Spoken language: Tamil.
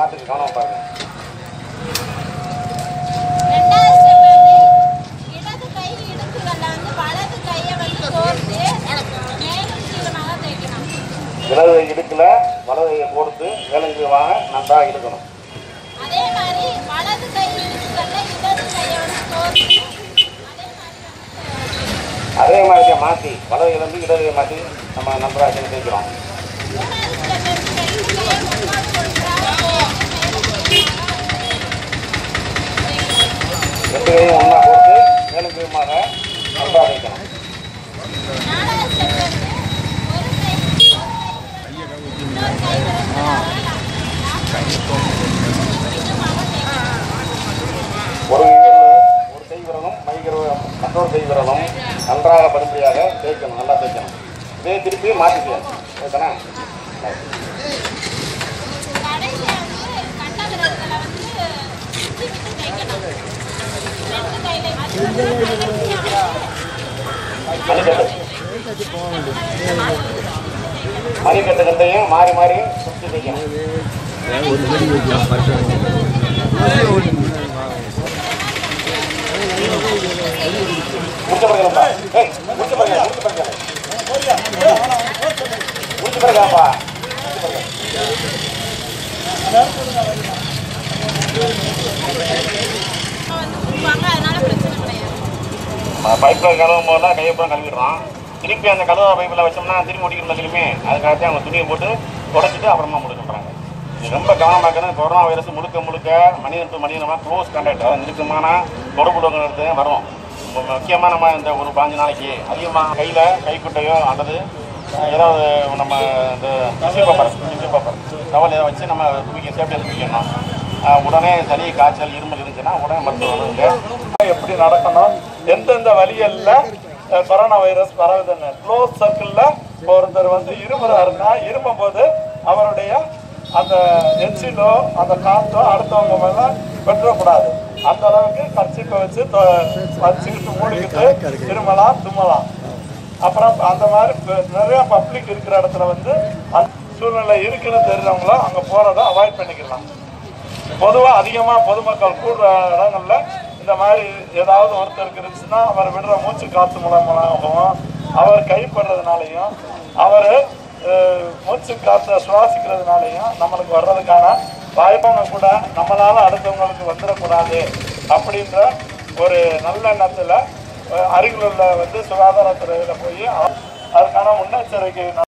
பார்த்துட்டு கவனம் பாருங்க. இடது இடுக்கல வலது கையை கொடுத்து வேலைக்கு வாங்க நன்றாக இருக்கணும் அதே மாதிரி வலது கை இடது கையை வந்து கோர்த்து அதே மாதிரி மாற்றி வலது இருந்து இடது மாற்றி நம்ம நன்றாக செஞ்சு வைக்கிறோம் ரெண்டு ஒன்றா கொடுத்து மேலும் நன்றாக ஒரு ஒரு கை விரலும் மைகிற மற்றொரு கை விரலும் நன்றாக படிப்படியாக தேய்க்கணும் நல்லா தேய்க்கணும். இதே திருப்பி மாற்றிக்கலாம். ஓகேண்ணா கடைசியா வந்து கட்ட விரல்களை வந்து சுத்தி விட்டு தேய்க்கணும் ரெண்டு கையில அது வந்து கடைசியா மணிக்கட்டு மாறி மாறி சுற்றி பைப்பில் கழுவும் போதெல்லாம் கையை பூரா கழுவிடுறோம். திருப்பி அந்த கழுவ பைப்பில் வச்சோம்னா திரும்பி முடிக்கணும் திரும்பி அதுக்காக அவங்க துணியை போட்டு தொடச்சிட்டு அப்புறமா முடிக்க ரொம்ப கவனமாக ரொம்ப கொரோனா வைரஸ் முழுக்க முழுக்க மனிதன் டு மனிதனமாக க்ளோஸ் கான்டாக்ட் அதாவது நெருக்கமான தொடர்புடைய வரும். முக்கியமாக நம்ம இந்த ஒரு பாஞ்சு நாளைக்கு அதிகமாக கையில் கைக்குட்டையோ அல்லது ஏதாவது நம்ம இந்த tissue paper tissue paper towel ஏதாவது வச்சு நம்ம தூக்கி சேஃப்டியாக தூக்கிடணும் உடனே சளி காய்ச்சல் இருமல் இருந்துச்சுன்னா உடனே மருத்துவம் எப்படி நடக்கணும்? எந்தெந்த வழிகளில் கொரோனா வைரஸ் பரவுதுன்னு. க்ளோஸ் சர்க்கிளில் ஒருத்தர் வந்து இருமுறாருன்னா இருமும் போது அவருடைய அந்த எச்சிலோ அந்த காத்தோ அடுத்தவங்க மேல பெற்றக்கூடாது அந்த அளவுக்கு கர்ச்சிப்பை வச்சு வச்சுக்கிட்டு மூடிக்கிட்டு இருமலாம் தும்மலாம். அப்புறம் அந்த மாதிரி ப- நிறைய பப்ளிக் இருக்கிற இடத்துல வந்து அந்த சூழ்நிலை இருக்குன்னு தெரிஞ்சவங்களும் அங்கே போகிறத அவாய்ட் பண்ணிக்கலாம். பொதுவாக அதிகமாக பொதுமக்கள் கூடுற இடங்களில் இந்த மாதிரி ஏதாவது ஒருத்தருக்கு இருந்துச்சுன்னா அவர் விடுற மூச்சு காத்து மூலமாகவும் அவர் கைப்படுறதுனாலையும் அவர் மூச்சு காற்றை சுவாசிக்கிறதுனாலையும் நம்மளுக்கு வர்றதுக்கான வாய்ப்பும் கூட நம்மளால அடுத்தவங்களுக்கு வந்துடக்கூடாது அப்படின்ற ஒரு நல்ல எண்ணத்துல அருகில் உள்ள வந்து சுகாதாரத்துறையில போய் அதுக்கான முன்னெச்சரிக்கை